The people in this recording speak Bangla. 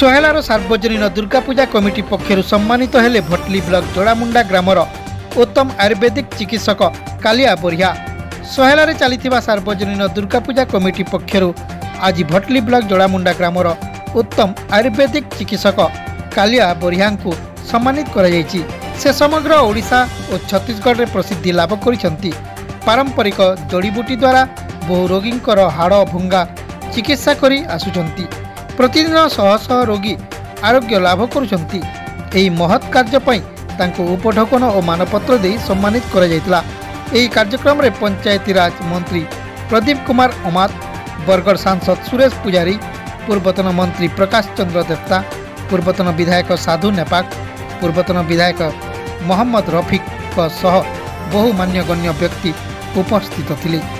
সোহেলার সার্বজনীন দুর্গাপূজা কমিটি পক্ষর সম্মানিত হলে ভটলি ব্লক জোড়ামুন্ডা গ্রামর উত্তম আয়ুর্বেদিক চিকিৎসক কালিয়া বরিয়া সোহেলার চাল সার্বজনীন দুর্গাপূজা কমিটি পক্ষর আজ ভটলি ব্লক জোড়ামুন্ডা গ্রামর উত্তম আয়ুর্বেদিক চিকিৎসক কালিয়া বরিয়াঙ্কু সম্মানিত করা যাইছি সে সমগ্র ওড়িশা ও ছত্তিশগড়ে প্রসিদ্ধি লাভ করেছেন পারম্পরিক জড়িবুটি দ্বারা বহু রোগীঙ্কর হাড় ভুঙ্গা চিকিৎসা করে আসুচার प्रतिदिन रोगी आरोग्य लाभ कार्जकन ओ मापत्र सम्मानित गराइला कार्यक्रम कार्यक्रमले पञ्चायती राज मन्त्री प्रदीप कुमार अमात बर्गर सांसद सुरेश पूजा पूर्वतन मन्त्री प्रकाश चंद्र देव्ता पूर्वतन विधायक साधु नेपाक पूर्वतन विधायक महम्मद रफिकको सह बहु गण्य व्यक्ति उपस्थित थि